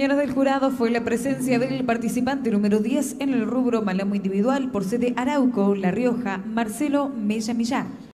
Señoras del jurado, fue la presencia del participante número 10 en el rubro Malamo Individual por sede Arauco, La Rioja, Marcelo Mella Millar.